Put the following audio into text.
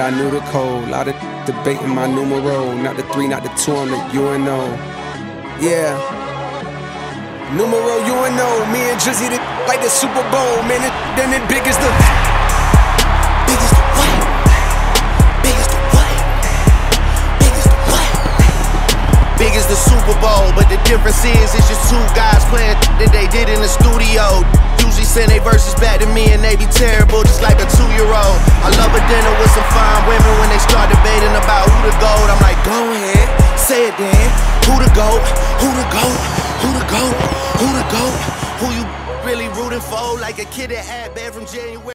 I knew the code, lot of debating my numero, not the three, not the two on the UNO. Yeah. Numero UNO, me and Drizzy the, like the Super Bowl, man, it, then it big as the Big as the what? Big as the what? Big as the what? Big as the Super Bowl, but the difference is it's just two guys playing that they did in the studio. Usually send they verses back to me and they be terrible, just like a two-year-old. I love a dinner with some fine women when they start debating about who the goat. I'm like, go ahead, say it then. Who the goat? Who the goat? Who the goat? Who the goat? Who you really rooting for? Like a kid that had bad from January.